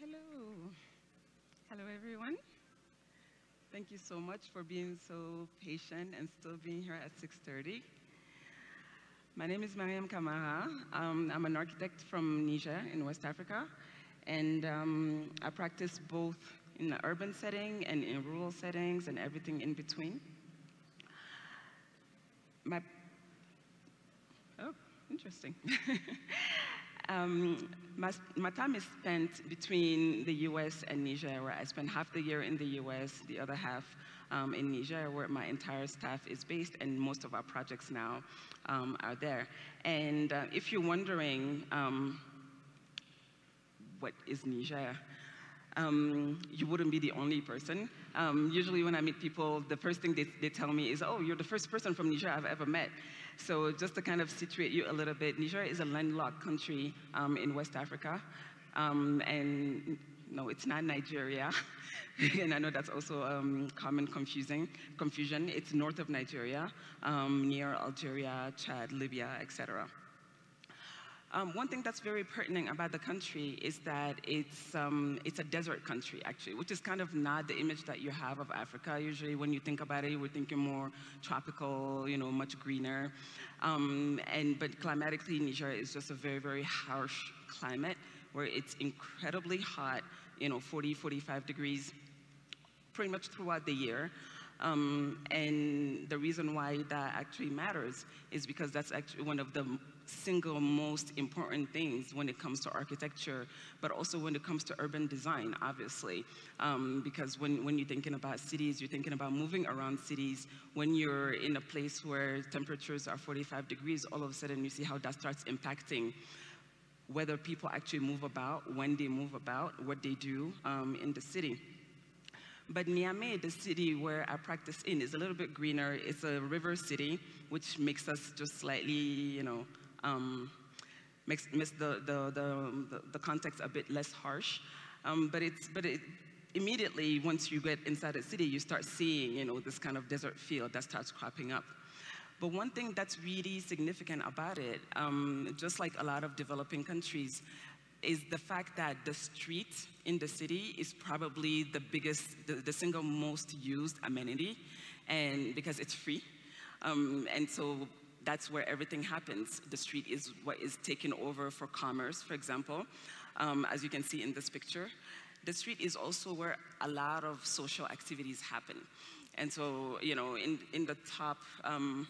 hello. Hello, everyone. Thank you so much for being so patient and still being here at 6.30. My name is Mariam Kamara. Um, I'm an architect from Niger in West Africa, and um, I practice both in the urban setting and in rural settings and everything in between. My, oh, interesting. Um, my, my, time is spent between the US and Niger, where I spend half the year in the US, the other half um, in Niger, where my entire staff is based, and most of our projects now um, are there. And uh, if you're wondering um, what is Niger, um, you wouldn't be the only person. Um, usually when I meet people, the first thing they, they tell me is, oh, you're the first person from Niger I've ever met. So just to kind of situate you a little bit, Niger is a landlocked country um, in West Africa. Um, and no, it's not Nigeria. and I know that's also um, common confusing, confusion. It's north of Nigeria, um, near Algeria, Chad, Libya, etc. Um, one thing that's very pertinent about the country is that it's, um, it's a desert country, actually, which is kind of not the image that you have of Africa. Usually when you think about it, we're thinking more tropical, you know, much greener. Um, and, but climatically, Niger is just a very, very harsh climate where it's incredibly hot, you know, 40, 45 degrees pretty much throughout the year. Um, and the reason why that actually matters is because that's actually one of the single most important things when it comes to architecture, but also when it comes to urban design, obviously. Um, because when, when you're thinking about cities, you're thinking about moving around cities. When you're in a place where temperatures are 45 degrees, all of a sudden you see how that starts impacting whether people actually move about, when they move about, what they do um, in the city. But Niamey, the city where I practice in, is a little bit greener. It's a river city, which makes us just slightly, you know, um, makes, the, the, the, the, context a bit less harsh. Um, but it's, but it, immediately, once you get inside the city, you start seeing, you know, this kind of desert feel that starts cropping up. But one thing that's really significant about it, um, just like a lot of developing countries, is the fact that the street in the city is probably the biggest, the, the single most used amenity, and because it's free. Um, and so that's where everything happens. The street is what is taken over for commerce, for example, um, as you can see in this picture. The street is also where a lot of social activities happen. And so, you know, in, in the top um,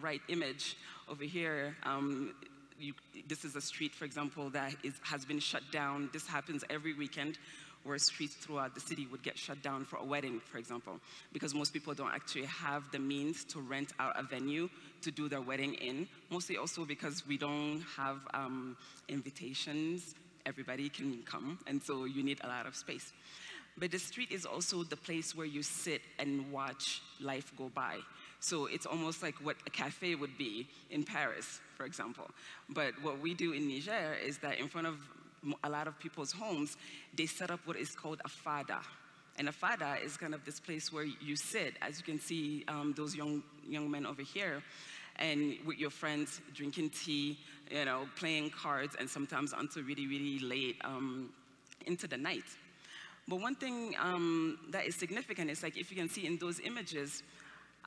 right image over here, um, you, this is a street, for example, that is, has been shut down. This happens every weekend where streets throughout the city would get shut down for a wedding, for example, because most people don't actually have the means to rent out a venue to do their wedding in, mostly also because we don't have um, invitations. Everybody can come, and so you need a lot of space. But the street is also the place where you sit and watch life go by. So it's almost like what a cafe would be in Paris, for example. But what we do in Niger is that in front of a lot of people's homes, they set up what is called a fada. And a fada is kind of this place where you sit, as you can see um, those young, young men over here, and with your friends drinking tea, you know, playing cards, and sometimes until really, really late um, into the night. But one thing um, that is significant is like if you can see in those images,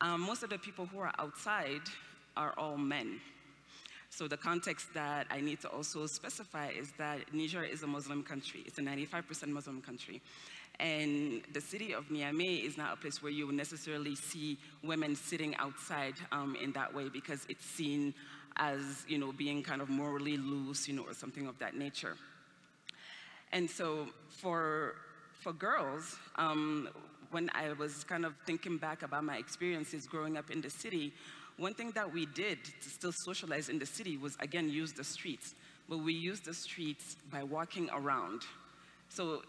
um, most of the people who are outside are all men. So the context that I need to also specify is that Niger is a Muslim country. It's a 95% Muslim country. And the city of Niamey is not a place where you will necessarily see women sitting outside um, in that way because it's seen as, you know, being kind of morally loose, you know, or something of that nature. And so for, for girls, um, when I was kind of thinking back about my experiences growing up in the city, one thing that we did to still socialize in the city was, again, use the streets. But we used the streets by walking around. So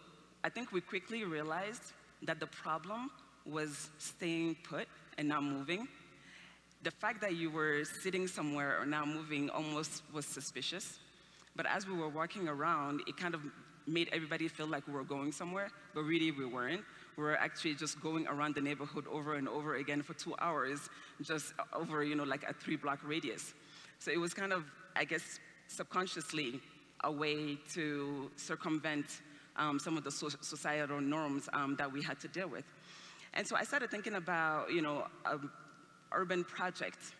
I think we quickly realized that the problem was staying put and not moving. The fact that you were sitting somewhere or not moving almost was suspicious. But as we were walking around, it kind of made everybody feel like we were going somewhere, but really we weren't We were actually just going around the neighborhood over and over again for two hours, just over, you know, like a three block radius. So it was kind of, I guess, subconsciously a way to circumvent um, some of the so societal norms um, that we had to deal with. And so I started thinking about, you know, um, urban projects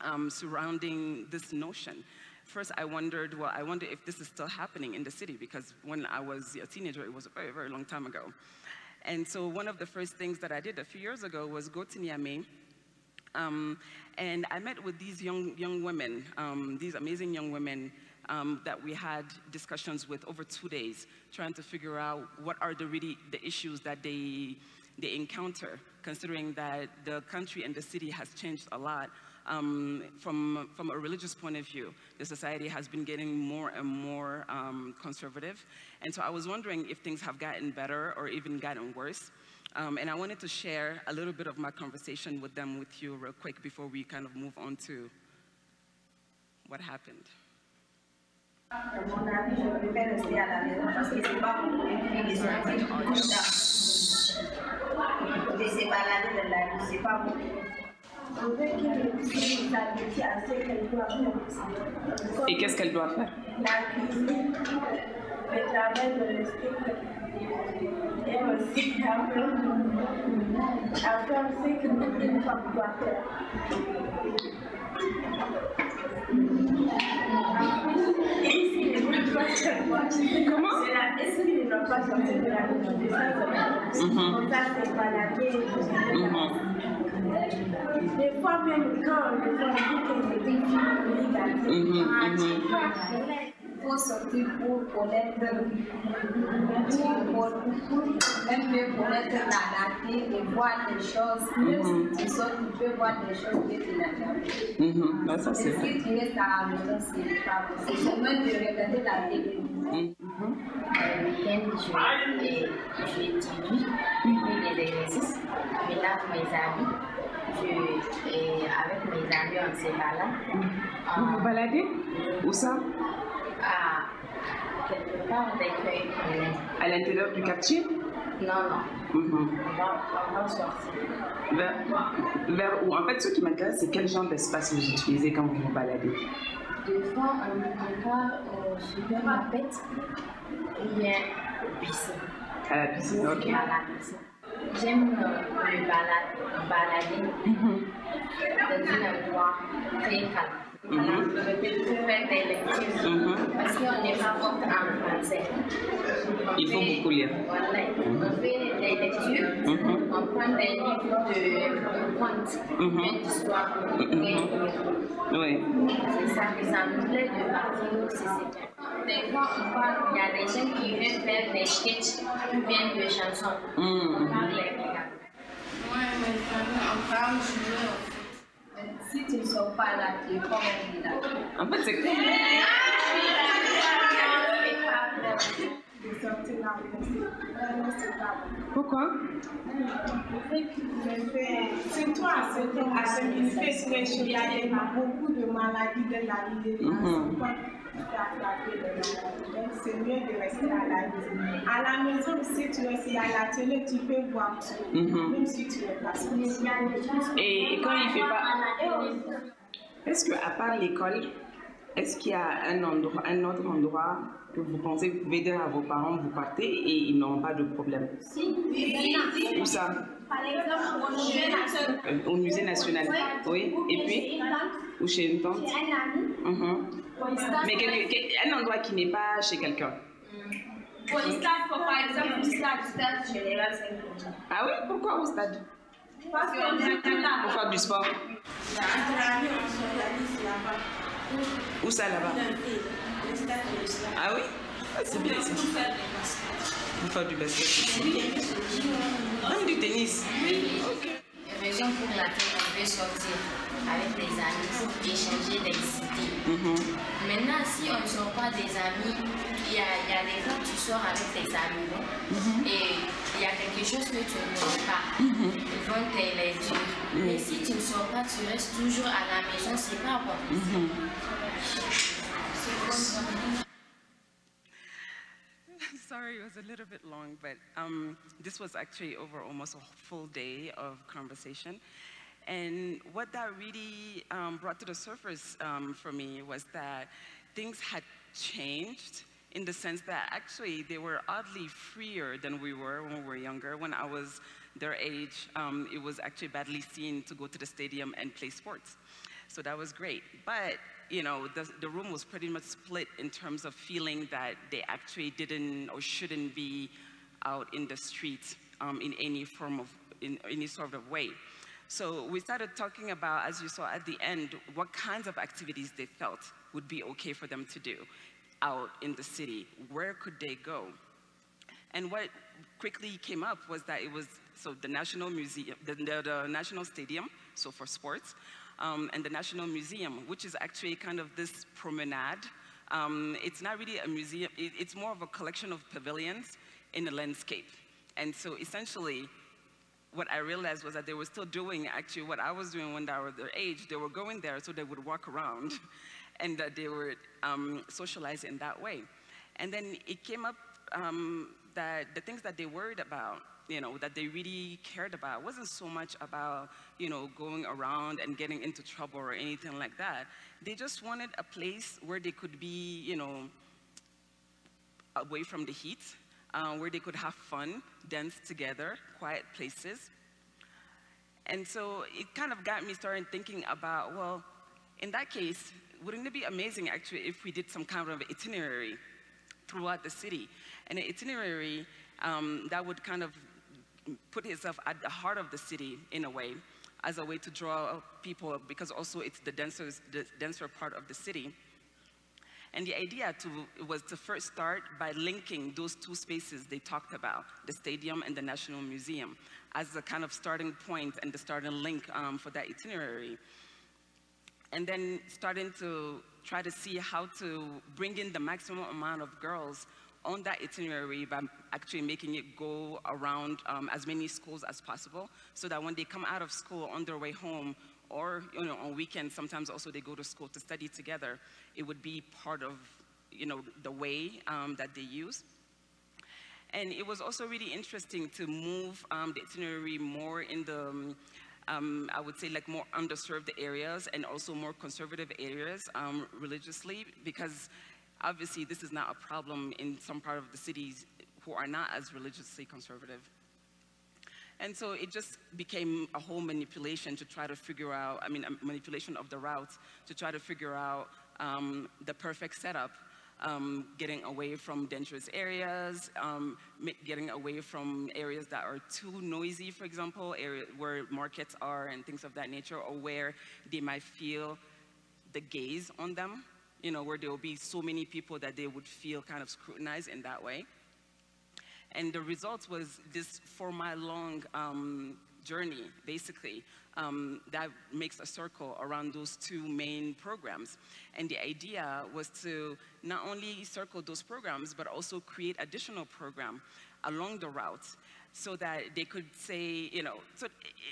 um, surrounding this notion. First, I wondered, well, I wonder if this is still happening in the city because when I was a teenager, it was a very, very long time ago. And so one of the first things that I did a few years ago was go to Niamey um, and I met with these young, young women, um, these amazing young women um, that we had discussions with over two days, trying to figure out what are the really the issues that they, they encounter, considering that the country and the city has changed a lot. Um, from, from a religious point of view, the society has been getting more and more um, conservative. And so I was wondering if things have gotten better or even gotten worse. Um, and I wanted to share a little bit of my conversation with them with you real quick before we kind of move on to what happened. Et qu'est-ce qu'elle doit faire? La cuisine, le travail domestique et aussi apprendre ce qu'une femme doit faire. Comment? C'est la est-ce qu'il ne doit pas sortir de la maison de ça, ça c'est balader. Des fois même quand on les a dit que c'était une fille Mhm, mhm. Il faut sortir pour connaître, pour, un peu connaître la nature et voir des choses. Même si tu sors, tu peux voir des choses que tu n'as jamais vues. Mhm. Vrai. si tu restes à la maison, pas possible. C'est même de regarder la télévision. Mhm. Le week-end, je, je étudie, je fais des exercices, je lave mes habits, je, et avec mes amis, on se balade. Vous vous On- baladez? Où ça? À quelque part des. À l'intérieur du quartier? Non, non, Mhm. on va, on va sortir. vers, vers où? En fait, ce qui m'intéresse, c'est quel genre d'espace vous utilisez quand vous vous baladez? Des fois, on, va au supermarché, il y a piscine. À la piscine, ok. À la piscine. J'aime euh, me balader, mhm. balader dans très. Mhm. je peux faire des lectures parce qu'on n'est pas fort en français. Il faut fait- beaucoup lire. Voilà, on fait des lectures, on prend des livres de contes, d'histoire. Mhm. et Oui. C'est ça que ça me plaît de partir au CCP. Des fois, on voit il y a des gens qui viennent faire des sketchs ou bien des chansons. On Mhm. va les regarder. Moi et mes familles, on au foot. Si tu ne sors pas là, tu es comme un village. En fait, c'est De sortir là. Pourquoi C'est toi, c'est toi, à ce qu'il fait sur les choses, il y a beaucoup de maladies de la vie de Mhm. Donc c'est mieux de rester à la maison. À la maison, si tu restes à la télé, tu peux voir tout, Mhm. même si tu n'es pas. Et, et quand il fait pas. Est-ce que à part l'école, est-ce qu'il y a un endroit, un autre endroit que vous pensez que vous pouvez dire à vos parents, vous partez et ils n'auront pas de problème? Où ça? Par exemple, au musée national. Euh, Au musée national. Oui. Et puis? Ou chez une tante J'ai un ami, au stade. Mais quel- quel- un endroit qui n'est pas chez quelqu'un. Au stade, par exemple, au stade, stade général, c'est un Ah oui Pourquoi au stade? Parce qu'on est là. Pour faire du sport. Entre amis, on s'organise là-bas. Où ça là-bas? Le stade de l'islam. Ah oui? Ah, C'est bien ça. Pour faire des. Pour du basket. Même du tennis. Ok. Raison pour laquelle on veut sortir avec des amis, échanger des idées. Mhm. Maintenant, si on ne sort pas des amis, il y a, y a des fois tu sors avec tes amis non? et il y a quelque chose que tu ne connais pas. Ils vont te les dire. Mais si tu ne sors pas, tu restes toujours à la maison, c'est pas bon. Sorry, it was a little bit long, but um, this was actually over almost a full day of conversation. And what that really um, brought to the surface um, for me was that things had changed in the sense that actually they were oddly freer than we were when we were younger. When I was their age, um, it was actually badly seen to go to the stadium and play sports. So that was great. But, you know, the, the room was pretty much split in terms of feeling that they actually didn't or shouldn't be out in the streets um, in any form of, in any sort of way. So we started talking about, as you saw at the end, what kinds of activities they felt would be okay for them to do out in the city. Where could they go? And what quickly came up was that it was so the National Museum, the, the, the National Stadium, so for sports, um, and the National Museum, which is actually kind of this promenade. Um, it's not really a museum, it, it's more of a collection of pavilions in a landscape. And so essentially, what I realized was that they were still doing actually what I was doing when they were their age. They were going there so they would walk around and that they would um, in that way. And then it came up um, that the things that they worried about, you know, that they really cared about wasn't so much about, you know, going around and getting into trouble or anything like that. They just wanted a place where they could be, you know, away from the heat, uh, where they could have fun, dance together, quiet places. And so it kind of got me started thinking about, well, in that case, wouldn't it be amazing actually if we did some kind of itinerary throughout the city? And an itinerary um, that would kind of put itself at the heart of the city in a way, as a way to draw people, because also it's the denser, the denser part of the city. And the idea to, was to first start by linking those two spaces they talked about, the stadium and the National Museum, as a kind of starting point and the starting link um, for that itinerary. And then starting to try to see how to bring in the maximum amount of girls on that itinerary by actually making it go around um, as many schools as possible so that when they come out of school on their way home or you know, on weekends, sometimes also they go to school to study together, it would be part of you know, the way um, that they use. And it was also really interesting to move um, the itinerary more in the, um, um I would say like more underserved areas and also more conservative areas um, religiously because obviously this is not a problem in some part of the cities who are not as religiously conservative. And so it just became a whole manipulation to try to figure out, I mean, manipulation of the routes to try to figure out um, the perfect setup, um, getting away from dangerous areas, um, getting away from areas that are too noisy, for example, area where markets are and things of that nature, or where they might feel the gaze on them, you know, where there will be so many people that they would feel kind of scrutinized in that way. And the result was this four-mile-long um, journey, basically, um, that makes a circle around those two main programs. And the idea was to not only circle those programs, but also create additional program along the route so that they could say, you know, so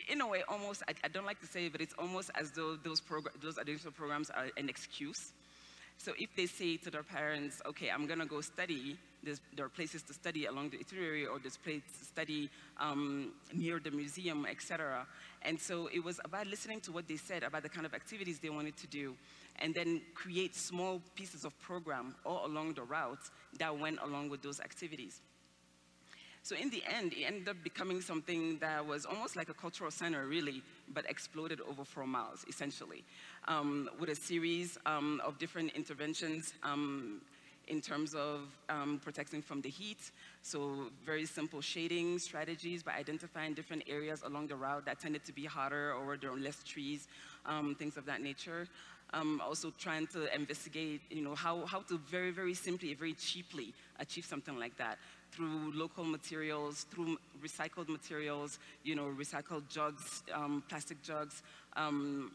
in a way, almost, I, I don't like to say it, but it's almost as though those, those additional programs are an excuse. So if they say to their parents, okay, I'm gonna go study, there's, there are places to study along the itinerary or there's places to study um, near the museum, etc. And so it was about listening to what they said about the kind of activities they wanted to do and then create small pieces of program all along the route that went along with those activities. So in the end, it ended up becoming something that was almost like a cultural center, really, but exploded over four miles, essentially, um, with a series um, of different interventions um, in terms of um, protecting from the heat. So very simple shading strategies by identifying different areas along the route that tended to be hotter or there are less trees, um, things of that nature. Um, also trying to investigate, you know, how, how to very, very simply, very cheaply achieve something like that through local materials, through recycled materials, you know, recycled jugs, um, plastic jugs, um,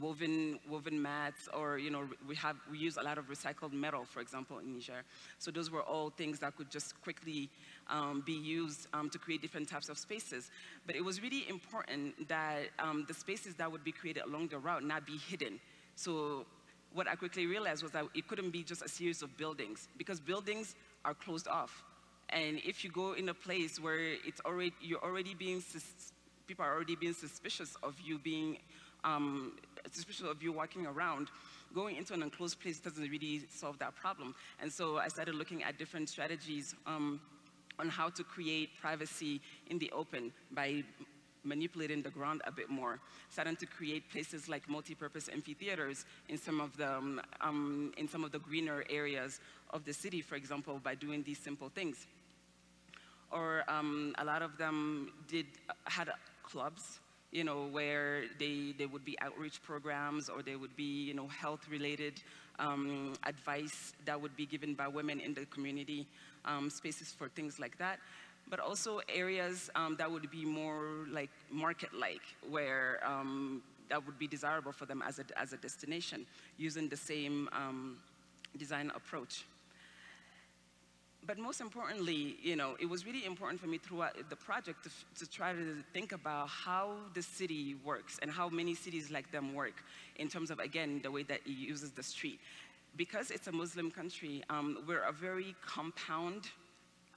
woven woven mats or you know we have we use a lot of recycled metal for example in Niger. So those were all things that could just quickly um, be used um, to create different types of spaces. But it was really important that um, the spaces that would be created along the route not be hidden. So what I quickly realized was that it couldn't be just a series of buildings because buildings are closed off. And if you go in a place where it's already you're already being people are already being suspicious of you being um, especially if you're walking around, going into an enclosed place doesn't really solve that problem. And so I started looking at different strategies um, on how to create privacy in the open by manipulating the ground a bit more, starting to create places like multi-purpose amphitheaters in some of the um, um, in some of the greener areas of the city, for example, by doing these simple things. Or um, a lot of them did had clubs, you know, where they, they would be outreach programs or there would be, you know, health-related um, advice that would be given by women in the community, um, spaces for things like that but also areas um, that would be more like market-like, where um, that would be desirable for them as a, as a destination, using the same um, design approach. But most importantly, you know, it was really important for me throughout the project to, to try to think about how the city works and how many cities like them work in terms of, again, the way that it uses the street. Because it's a Muslim country, um, we're a very compound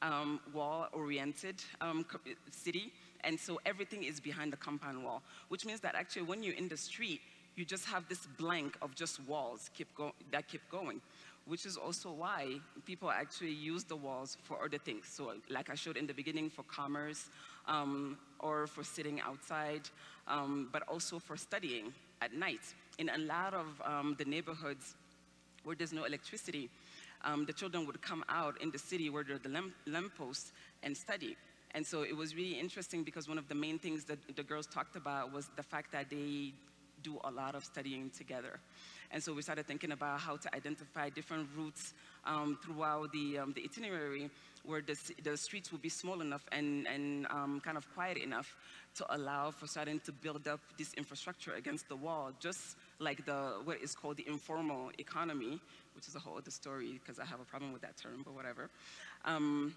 um, wall-oriented um, city, and so everything is behind the compound wall, which means that actually when you're in the street, you just have this blank of just walls keep that keep going, which is also why people actually use the walls for other things. So like I showed in the beginning, for commerce, um, or for sitting outside, um, but also for studying at night. In a lot of um, the neighborhoods where there's no electricity, um, the children would come out in the city where there are the lamp, lampposts and study. And so it was really interesting because one of the main things that the girls talked about was the fact that they do a lot of studying together. And so we started thinking about how to identify different routes um, throughout the, um, the itinerary where the, the streets would be small enough and, and um, kind of quiet enough to allow for starting to build up this infrastructure against the wall, just like the, what is called the informal economy, which is a whole other story because I have a problem with that term, but whatever. Um,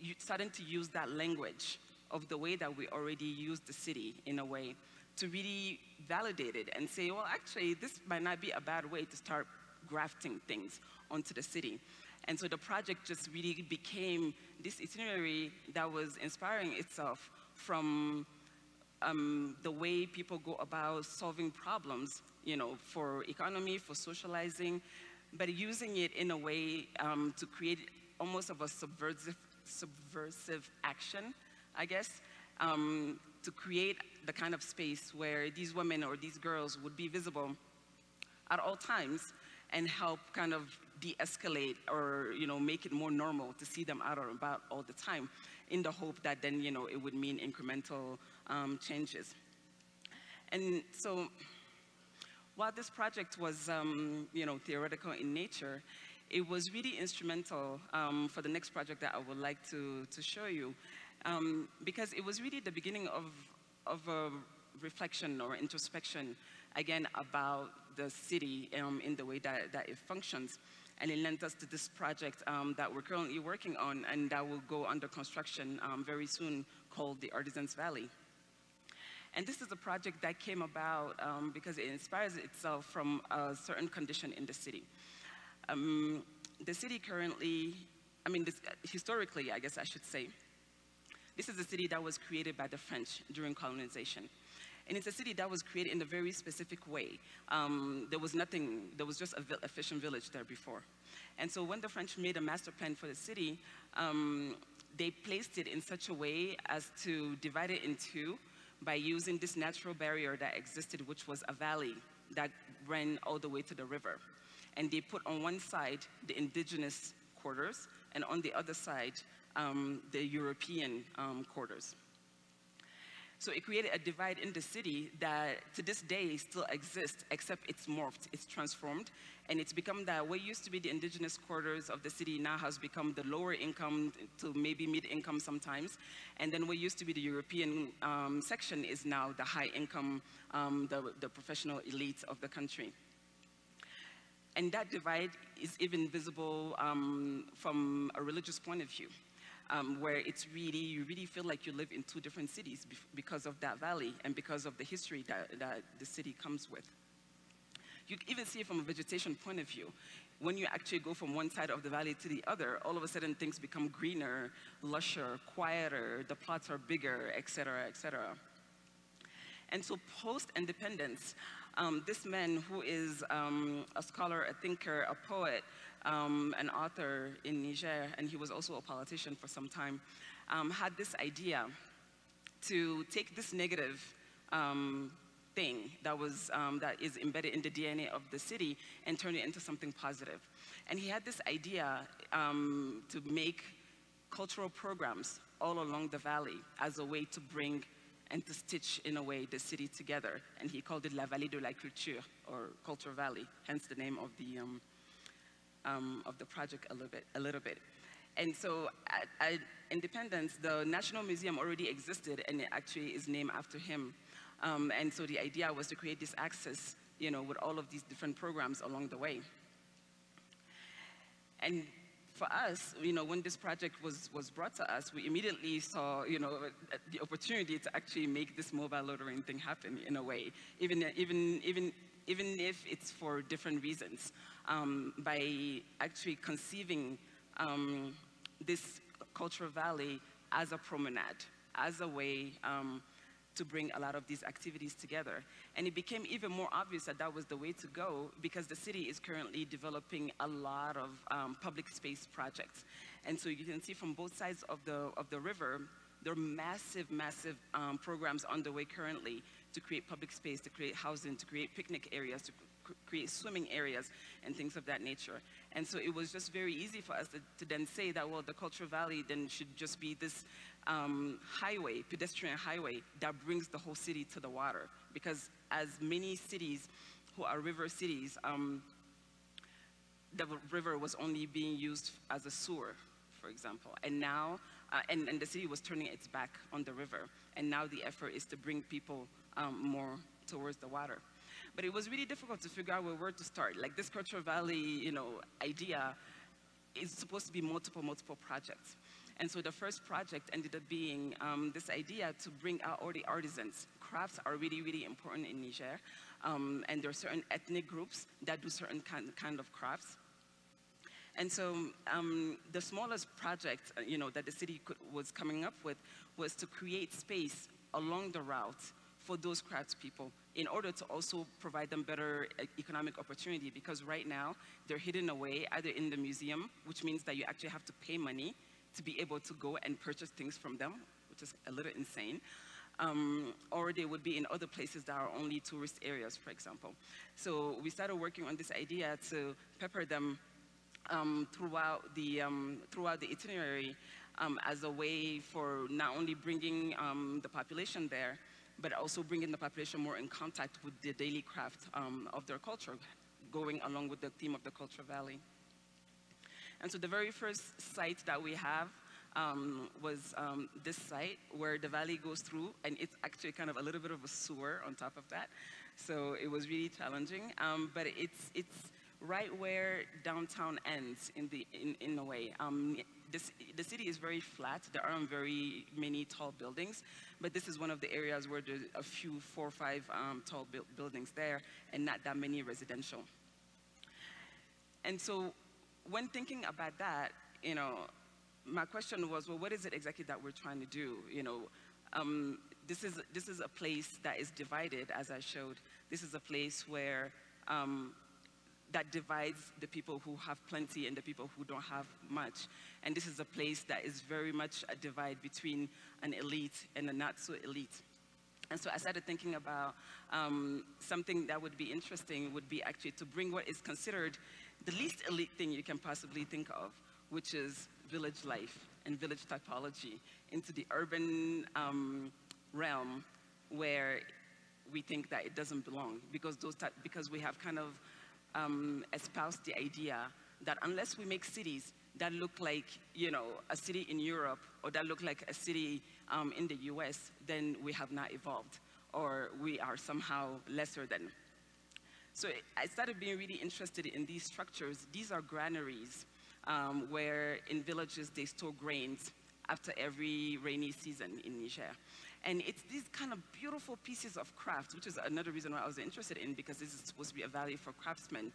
you starting to use that language of the way that we already use the city in a way to really validate it and say, well, actually, this might not be a bad way to start grafting things onto the city. And so the project just really became this itinerary that was inspiring itself from um, the way people go about solving problems, you know, for economy, for socializing, but using it in a way um, to create almost of a subversive, subversive action, I guess, um, to create the kind of space where these women or these girls would be visible at all times and help kind of de-escalate or you know make it more normal to see them out or about all the time in the hope that then you know it would mean incremental um, changes. And so while this project was, um, you know, theoretical in nature, it was really instrumental um, for the next project that I would like to, to show you, um, because it was really the beginning of, of a reflection or introspection, again, about the city um, in the way that, that it functions. And it lent us to this project um, that we're currently working on and that will go under construction um, very soon called the Artisans Valley. And this is a project that came about um, because it inspires itself from a certain condition in the city. Um, the city currently, I mean, this, historically, I guess I should say, this is a city that was created by the French during colonization. And it's a city that was created in a very specific way. Um, there was nothing, there was just a, a, fishing village there before. And so when the French made a master plan for the city, um, they placed it in such a way as to divide it in two by using this natural barrier that existed, which was a valley that ran all the way to the river. And they put on one side the indigenous quarters, and on the other side, the European um, quarters. So it created a divide in the city that to this day still exists, except it's morphed, it's transformed, and it's become that what used to be the indigenous quarters of the city now has become the lower income to maybe mid-income sometimes, and then what used to be the European um, section is now the high income, um, the, the professional elites of the country. And that divide is even visible um, from a religious point of view um, where it's really, you really feel like you live in two different cities because of that valley and because of the history that, that the city comes with. You even see it from a vegetation point of view. When you actually go from one side of the valley to the other, all of a sudden things become greener, lusher, quieter, the plots are bigger, et cetera, et cetera. And so post-independence, Um, this man who is um, a scholar, a thinker, a poet, um, an author in Niger, and he was also a politician for some time, um, had this idea to take this negative um, thing that, was, um, that is embedded in the DNA of the city and turn it into something positive. And he had this idea um, to make cultural programs all along the valley as a way to bring and to stitch in a way the city together. And he called it La Vallée de la Culture, or Culture Valley, hence the name of the, um, um, of the project a little bit. A little bit. And so at, at, Independence, the National Museum already existed and it actually is named after him. Um, and so the idea was to create this access, you know, with all of these different programs along the way. And for us, you know, when this project was, was brought to us, we immediately saw, you know, the opportunity to actually make this mobile loitering thing happen in a way, even, even, even, even if it's for different reasons, um, by actually conceiving um, this cultural valley as a promenade, as a way um, to bring a lot of these activities together. And it became even more obvious that that was the way to go because the city is currently developing a lot of um, public space projects. And so you can see from both sides of the, of the river, there are massive, massive um, programs underway currently to create public space, to create housing, to create picnic areas, to create swimming areas and things of that nature. And so it was just very easy for us to, to then say that, well, the Cultural Valley then should just be this um, highway, pedestrian highway, that brings the whole city to the water. Because as many cities who are river cities, um, the river was only being used as a sewer, for example. And now, uh, and, and the city was turning its back on the river. And now the effort is to bring people um, more towards the water. But it was really difficult to figure out where to start. Like this Cultural Valley, you know, idea is supposed to be multiple, multiple projects. And so the first project ended up being um, this idea to bring out all the artisans. Crafts are really, really important in Niger. Um, and there are certain ethnic groups that do certain kind, kind of crafts. And so um, the smallest project, uh, you know, that the city could, was coming up with was to create space along the route for those craftspeople in order to also provide them better economic opportunity because right now they're hidden away either in the museum, which means that you actually have to pay money to be able to go and purchase things from them, which is a little insane. Um, or they would be in other places that are only tourist areas, for example. So we started working on this idea to pepper them um, throughout, the, um, throughout the itinerary um, as a way for not only bringing um, the population there, but also bringing the population more in contact with the daily craft um, of their culture, going along with the theme of the Culture Valley. And so the very first site that we have um, was um, this site where the valley goes through, and it's actually kind of a little bit of a sewer on top of that. So it was really challenging, um, but it's, it's right where downtown ends in, the, in, in a way. Um, this, the city is very flat. There aren't very many tall buildings, but this is one of the areas where there's a few, four or five um, tall bu buildings there, and not that many residential. And so when thinking about that, you know, my question was, well, what is it exactly that we're trying to do? You know, um, this is this is a place that is divided, as I showed. This is a place where um, that divides the people who have plenty and the people who don't have much. And this is a place that is very much a divide between an elite and a not so elite. And so I started thinking about um, something that would be interesting would be actually to bring what is considered the least elite thing you can possibly think of, which is village life and village typology into the urban um, realm where we think that it doesn't belong because, those because we have kind of um, espoused the idea that unless we make cities that look like, you know, a city in Europe or that look like a city um, in the US, then we have not evolved or we are somehow lesser than. So I started being really interested in these structures. These are granaries um, where in villages they store grains after every rainy season in Niger. And it's these kind of beautiful pieces of craft, which is another reason why I was interested in because this is supposed to be a value for craftsmen,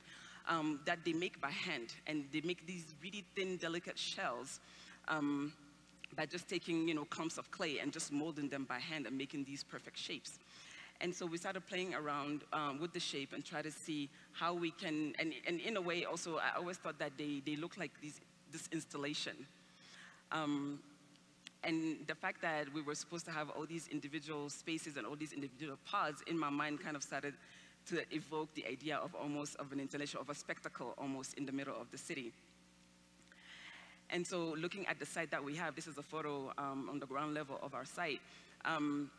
um, that they make by hand. And they make these really thin, delicate shells um, by just taking, you know, clumps of clay and just molding them by hand and making these perfect shapes. And so we started playing around um, with the shape and try to see how we can, and, and in a way also, I always thought that they, they look like these, this installation. Um, and the fact that we were supposed to have all these individual spaces and all these individual pods in my mind kind of started to evoke the idea of almost of an installation, of a spectacle almost in the middle of the city. And so looking at the site that we have, this is a photo um, on the ground level of our site. Um,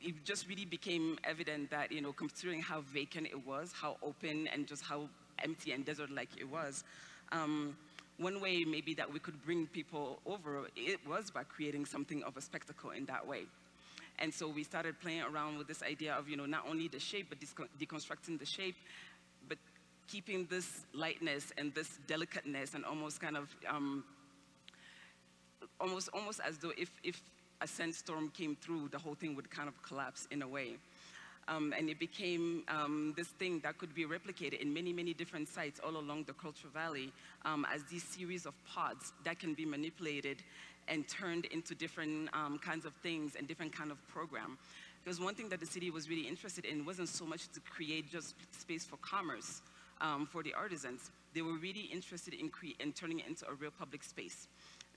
it just really became evident that, you know, considering how vacant it was, how open and just how empty and desert-like it was, um, one way maybe that we could bring people over, it was by creating something of a spectacle in that way. And so we started playing around with this idea of, you know, not only the shape, but deconstructing the shape, but keeping this lightness and this delicateness and almost kind of, um, almost, almost as though if, if a sandstorm came through, the whole thing would kind of collapse in a way. Um, and it became um, this thing that could be replicated in many, many different sites all along the Cultural Valley um, as these series of pods that can be manipulated and turned into different um, kinds of things and different kind of program. Because one thing that the city was really interested in wasn't so much to create just space for commerce um, for the artisans. They were really interested in, in turning it into a real public space.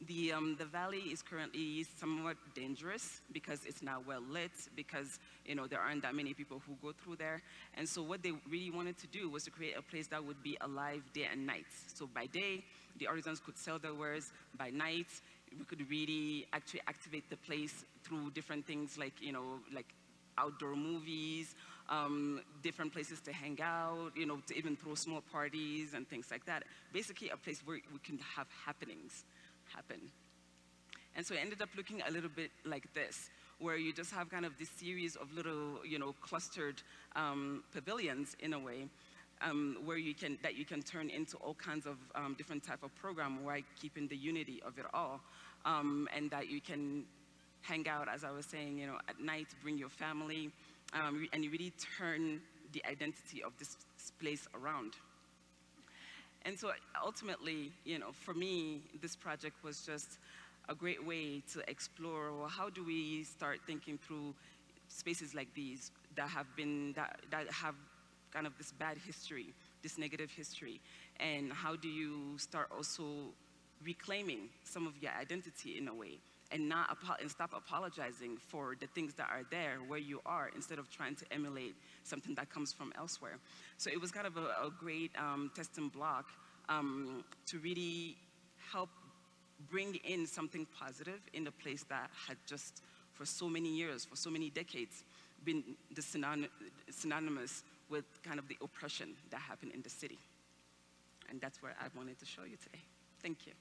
The, um, the valley is currently somewhat dangerous because it's not well lit, because you know, there aren't that many people who go through there. And so what they really wanted to do was to create a place that would be alive day and night. So by day, the artisans could sell their wares. By night, we could really actually activate the place through different things like, you know, like outdoor movies, um, different places to hang out, you know, to even throw small parties and things like that. Basically a place where we can have happenings happen. And so it ended up looking a little bit like this, where you just have kind of this series of little, you know, clustered um, pavilions in a way, um, where you can, that you can turn into all kinds of um, different type of program while keeping the unity of it all. Um, and that you can hang out, as I was saying, you know, at night, bring your family, um, and you really turn the identity of this place around. And so ultimately, you know, for me, this project was just a great way to explore well, how do we start thinking through spaces like these that have been, that, that have kind of this bad history, this negative history, and how do you start also reclaiming some of your identity in a way and not and stop apologizing for the things that are there where you are instead of trying to emulate something that comes from elsewhere. So it was kind of a, a great um, testing block um, to really help bring in something positive in a place that had just for so many years, for so many decades, been the synonymous with kind of the oppression that happened in the city. And that's where I wanted to show you today. Thank you.